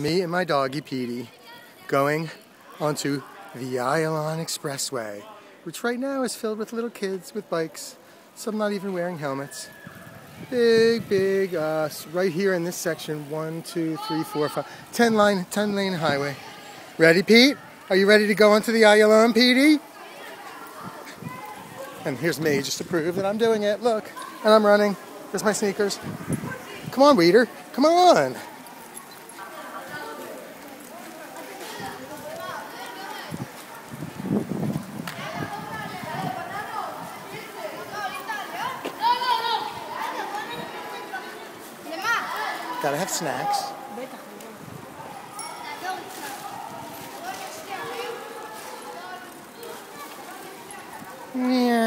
Me and my doggy Petey going onto the Ayalon Expressway, which right now is filled with little kids with bikes, some not even wearing helmets. Big, big, uh, right here in this section, one, two, three, four, five, ten line, ten lane highway. Ready, Pete? Are you ready to go onto the Ayalon, Petey? And here's me just to prove that I'm doing it. Look, and I'm running. There's my sneakers. Come on, Weeder. Come on. Gotta have snacks. Yeah.